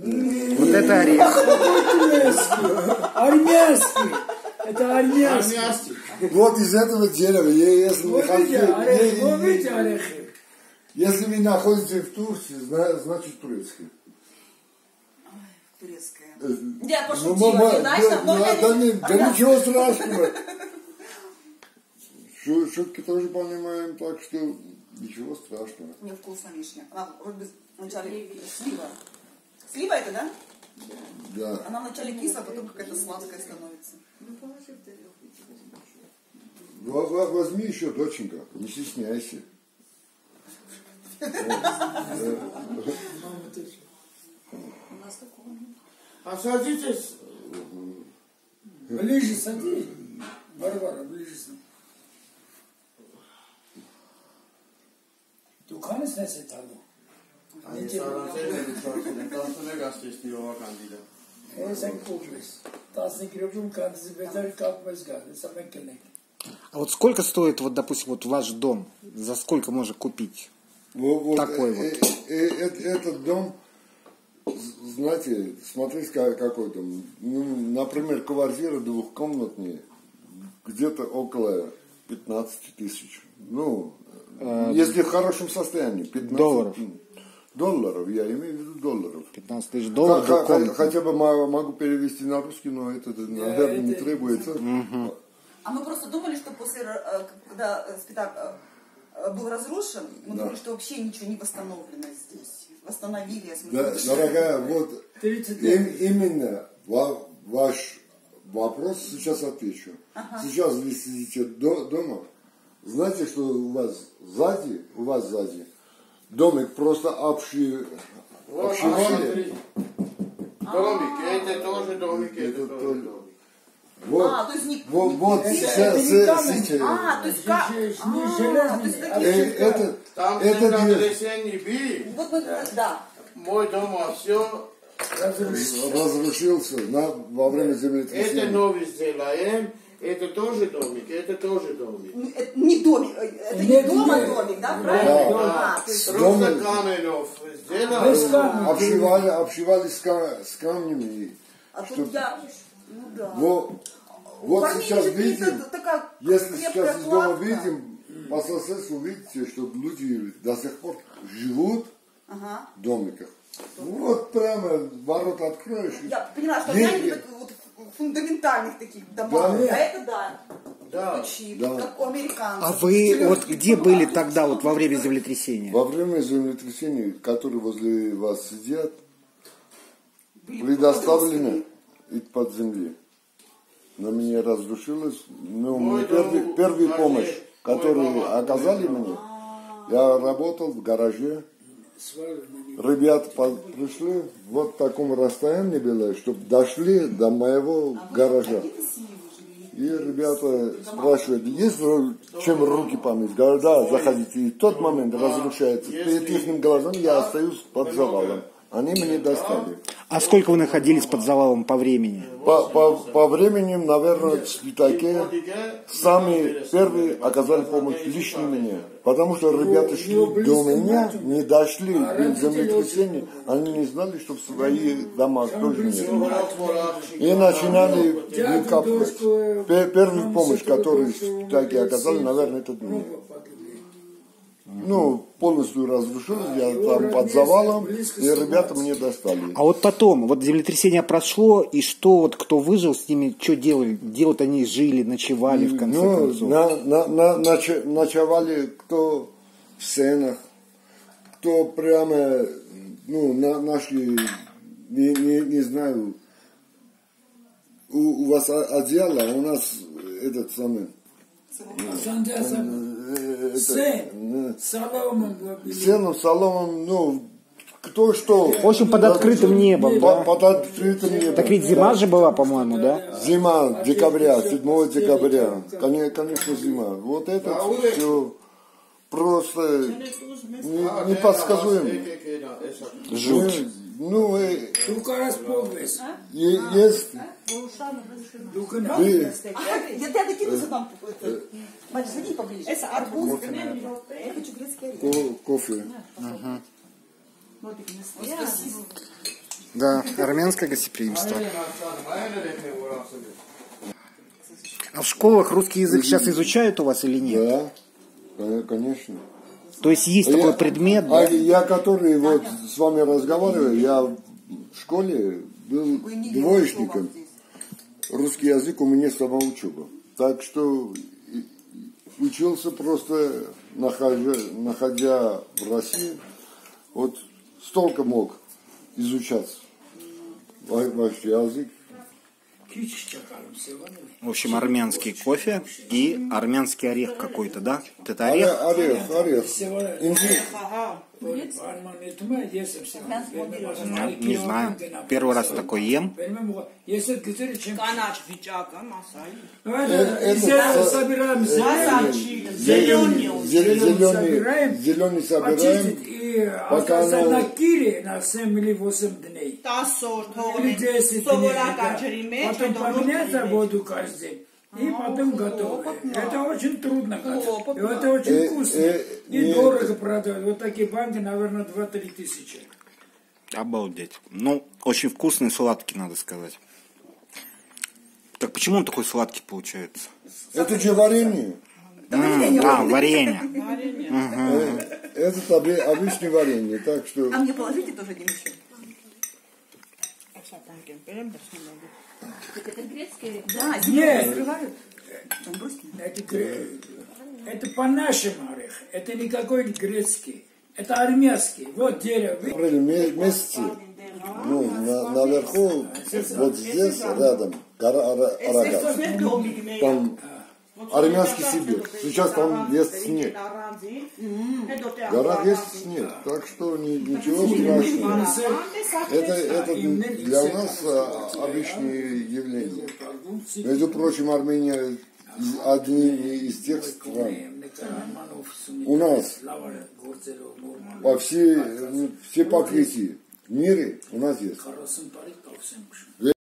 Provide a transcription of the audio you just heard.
Вот это орех. Армянский. Это армянский. Армянский. Вот из этого дерева, если вы видите, орехи? если вы находитесь в Турции, зна- значит турецкий. Турецкая. Э, Я ну, пошутила, мама, не знаешь, да, там много да, да, не- есть. да ничего страшного. Шу- Шутки тоже понимаем, так что ничего страшного. Мне вкусно бы вначале слива. Слива это, да? Да. Она вначале кислая, а потом какая-то сладкая становится. Во- во- Возьми еще, доченька, не стесняйся. А садитесь. Ближе садись. Варвара, ближе садись. Du kann es nicht sagen. Они саранцели литвакины, тасуне гастисти овакандида. Es ein Kuglis. Das nicht grübeln kann, sie wird как сказать. Это самое кенек. А вот сколько стоит, вот, допустим, вот ваш дом? За сколько можно купить? Вот, вот, Такой э, вот. э, э, э, этот дом, знаете, смотрите, ка- какой дом. Ну, например, квартира двухкомнатная, где-то около 15 тысяч. Ну, если в хорошем состоянии. 15 Долларов. Долларов, я имею в виду долларов. 15 тысяч долларов. Ха- комната. Хотя бы могу перевести на русский, но это, наверное, не требуется. А мы просто думали, что после, э, когда э, спектакль э, был разрушен, мы Да. думали, что вообще ничего не восстановлено здесь. Восстановили, я смотрю. Да, дорогая, вот 30 им- именно ва- ваш вопрос сейчас отвечу. Сейчас вы сидите до- дома, знаете, что у вас сзади, у вас сзади домик просто обши, Вот, а обшивали. смотри. Домик, это тоже домик, это Это тоже тоже. домик. Вот, А, то есть не- вот, вот Это- с- это не с- камень. сидите. А, то есть как? Не- не А, железный, то есть а такие- Э, это, Там это когда дверь трясение бил, Вот мы, да. мой дом, а все, разрушили. разрушился на, во время это землетрясения. новый сделаем, это тоже домик, это тоже домик. Это не домик, э, это не Нет, дома нет. домик, да, правильно? да. А, есть, Дом- Просто Каменов Без сделал, камня. Обшивали, обшивали с, ка- с камнями. а тут Чтоб- я, ну да. Вот, У вот парней сейчас видим, такая если сейчас из дома кладка. видим, по соседству видите, что люди до сих пор живут Ага. в домиках. Ну, вот прямо ворота откроешь. и- Я поняла, что я не фундаментальных таких домов. Да. А это да. да. Ключи, Да. как у американцев. А вы вот где были тогда, вот во время землетрясения? Во время землетрясений, которые возле вас сидят, Были предоставлены из-под земли. На меня разрушилось, но Мой мне первый, первую в помощь, которую оказали мне, я работал в гараже, Ребята пришли, вот в таком расстоянии было, чтобы дошли до моего гаража. И ребята спрашивают, есть чем руки помыть? Говорю, да, заходите. И в тот момент разрушается. Перед их глазами я остаюсь под завалом. Они мне достали. А сколько вы находились под завалом по времени? По, по, по времени, наверное, в Спитаке самые первые оказали помощь лично мне. Потому что ребята шли до меня, не дошли до землетрясения, они не знали, что в своих домах тоже нет. И начинали выкапывать. Пе- Первую помощь, которую в Спитаке оказали, наверное, это мне. Ну, полностью разрушилось, я там под завалом, и ребята мне достали. А вот потом, вот землетрясение прошло, и что вот кто выжил с ними, что делали? Где вот они жили, ночевали в конце ну, концов? на, на, на, ноче- ночевали кто в сценах, кто прямо, ну, на, нашли, не, не, не знаю, у, у вас одеяло, а у нас этот самый, сеном, соломом, ну, кто что. В общем, под открытым небом, да? Под открытым небом. Так ведь зима же была, по-моему, да? Зима, декабря, 7 декабря. Коне- Конечно, зима. Вот это все просто не, неподсказуемо. Жуть. Ну, э, Только раз повес. е- есть, Я, я докинусь там. это, Мать, садись поближе. Это арбуз. Я хочу грецкий орех. кофе. Да, армянское гостеприимство. А в школах русский язык сейчас изучают у вас или нет? Да, кон- конечно. То есть есть такой предмет, а да? я, который вот с вами разговариваю, я в школе был двоечником. Русский язык у меня самоучеба. Так что учился просто, находя, находя в России, вот столько мог изучаться ва- ваш язык. В общем, армянский кофе и армянский орех какой-то, да? Вот это Орех, орех? орех, Инди- не знаю. Первый раз такой ем. Собираем зеленый. Зеленый собираем. Пока она... на кире на 7 или 8 дней. Или 10 дней. Потом поменяется воду каждый день. И потом готово. Это очень трудно готовить. Это очень Э, вкусно. э, И дорого продают. Вот такие банки, наверное, 2-3 тысячи. Обалдеть. Ну, очень вкусный, сладкий, надо сказать. Так почему он такой сладкий получается? Это же варенье. М, А, варенье. Э, Это обычное варенье. Так что А мне положите тоже один еще. Это грецкий Да, Нет. открывают. Это, по-нашему орех. Это никакой не грецкий. Это армянский. Вот дерево. ме- месяце, ну, на- наверху, вот здесь, рядом, гора Ара- Арагат. Там армянский Сибирь. Сейчас там есть снег. Гора есть снег. Так что ни- ничего страшного. Это, это для нас а, обычное явление. Между прочим, Армения одни из тех стран, У нас. по всей, ну, все покрытия в мире у нас есть.